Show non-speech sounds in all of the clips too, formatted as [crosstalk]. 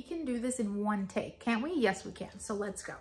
we can do this in one take, can't we? Yes, we can. So let's go.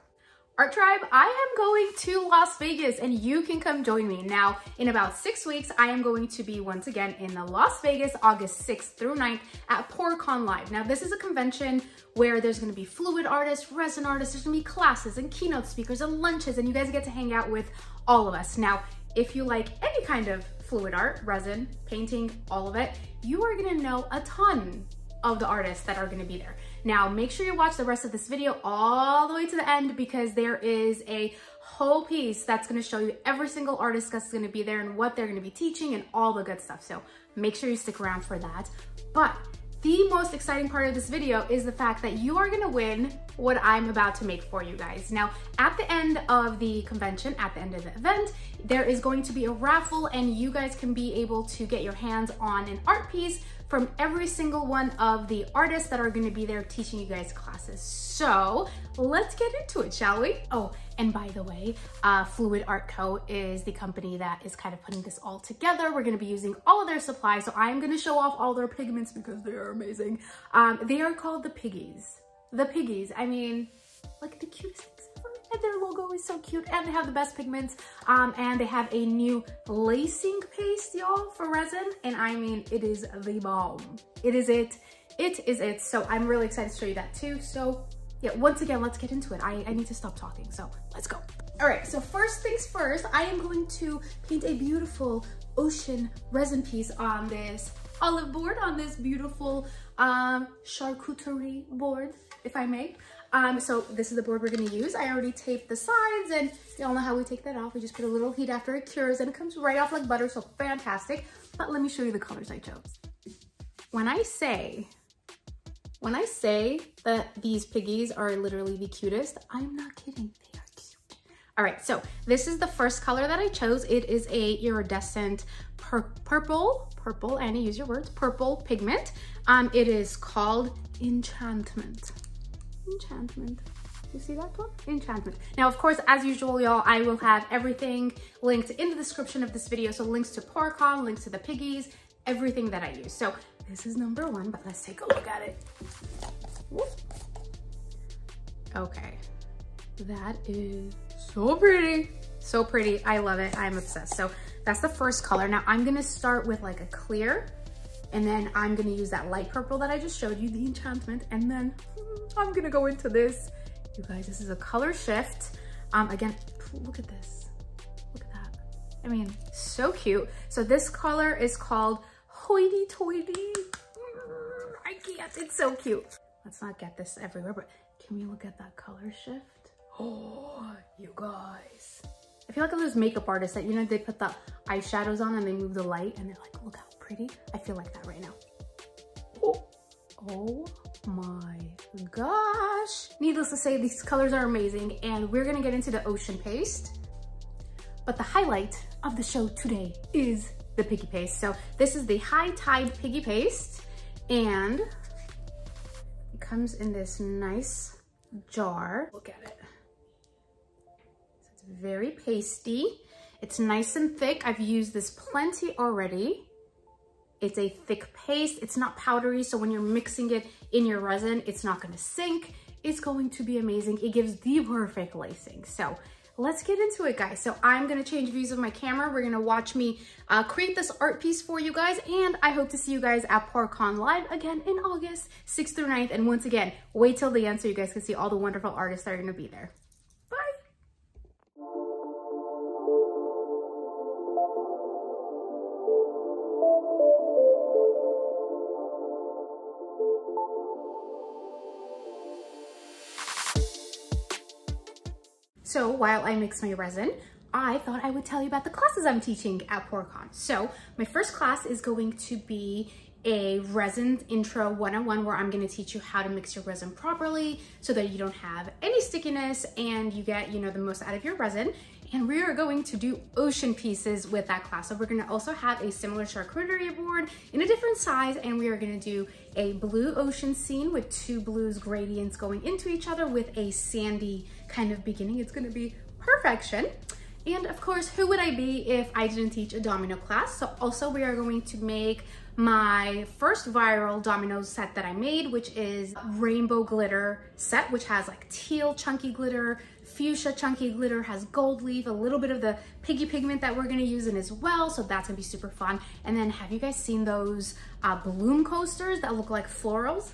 Art Tribe, I am going to Las Vegas and you can come join me. Now, in about six weeks, I am going to be once again in the Las Vegas, August 6th through 9th at PourCon Live. Now, this is a convention where there's gonna be fluid artists, resin artists, there's gonna be classes and keynote speakers and lunches and you guys get to hang out with all of us. Now, if you like any kind of fluid art, resin, painting, all of it, you are gonna know a ton of the artists that are gonna be there. Now, make sure you watch the rest of this video all the way to the end because there is a whole piece that's gonna show you every single artist that's gonna be there and what they're gonna be teaching and all the good stuff. So make sure you stick around for that. But the most exciting part of this video is the fact that you are gonna win what I'm about to make for you guys. Now, at the end of the convention, at the end of the event, there is going to be a raffle and you guys can be able to get your hands on an art piece from every single one of the artists that are gonna be there teaching you guys classes. So let's get into it, shall we? Oh, and by the way, uh, Fluid Art Co. is the company that is kind of putting this all together. We're gonna be using all of their supplies. So I'm gonna show off all their pigments because they are amazing. Um, they are called the Piggies. The Piggies, I mean, like the cutest things and their logo is so cute and they have the best pigments um, and they have a new lacing paste y'all for resin and I mean it is the bomb. It is it. It is it. So I'm really excited to show you that too. So yeah once again let's get into it. I, I need to stop talking so let's go. All right so first things first I am going to paint a beautiful ocean resin piece on this olive board on this beautiful um, charcuterie board if I may um, so this is the board we're gonna use. I already taped the sides and y'all know how we take that off. We just put a little heat after it cures and it comes right off like butter, so fantastic. But let me show you the colors I chose. When I say, when I say that these piggies are literally the cutest, I'm not kidding, they are cute. All right, so this is the first color that I chose. It is a iridescent pur purple, purple, Annie, use your words, purple pigment. Um, it is called Enchantment. Enchantment. You see that one? Enchantment. Now, of course, as usual, y'all, I will have everything linked in the description of this video. So links to PourCon, links to the piggies, everything that I use. So this is number one, but let's take a look at it. Whoop. Okay. That is so pretty. So pretty. I love it. I'm obsessed. So that's the first color. Now I'm to start with like a clear and then I'm gonna use that light purple that I just showed you, the enchantment, and then I'm gonna go into this. You guys, this is a color shift. Um, again, look at this. Look at that. I mean, so cute. So this color is called Hoity Toity. I can't, it's so cute. Let's not get this everywhere, but can we look at that color shift? Oh, [gasps] you guys. I feel like all those makeup artists that, you know, they put the eyeshadows on and they move the light and they're like, look how pretty. I feel like that right now. Oh, oh my gosh. Needless to say, these colors are amazing and we're gonna get into the ocean paste. But the highlight of the show today is the piggy paste. So this is the High Tide Piggy Paste and it comes in this nice jar. Look at it. So it's very pasty. It's nice and thick. I've used this plenty already. It's a thick paste. It's not powdery, so when you're mixing it in your resin, it's not gonna sink. It's going to be amazing. It gives the perfect lacing. So let's get into it, guys. So I'm gonna change views of my camera. We're gonna watch me uh, create this art piece for you guys, and I hope to see you guys at PourCon Live again in August 6th through 9th. And once again, wait till the end so you guys can see all the wonderful artists that are gonna be there. So while I mix my resin, I thought I would tell you about the classes I'm teaching at PourCon. So my first class is going to be a resin intro one-on-one where I'm going to teach you how to mix your resin properly so that you don't have any stickiness and you get, you know, the most out of your resin. And we are going to do ocean pieces with that class. So we're going to also have a similar charcuterie board in a different size and we are going to do a blue ocean scene with two blues gradients going into each other with a sandy kind of beginning. It's going to be perfection. And of course, who would I be if I didn't teach a domino class? So also we are going to make my first viral domino set that I made, which is rainbow glitter set, which has like teal chunky glitter, fuchsia chunky glitter, has gold leaf, a little bit of the piggy pigment that we're gonna use in as well. So that's gonna be super fun. And then have you guys seen those uh, bloom coasters that look like florals?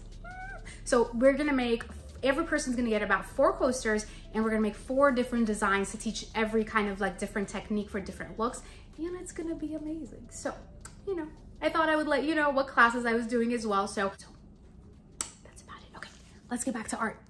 So we're gonna make every person's gonna get about four coasters and we're gonna make four different designs to teach every kind of like different technique for different looks and it's gonna be amazing. So, you know, I thought I would let you know what classes I was doing as well. So, so that's about it. Okay, let's get back to art.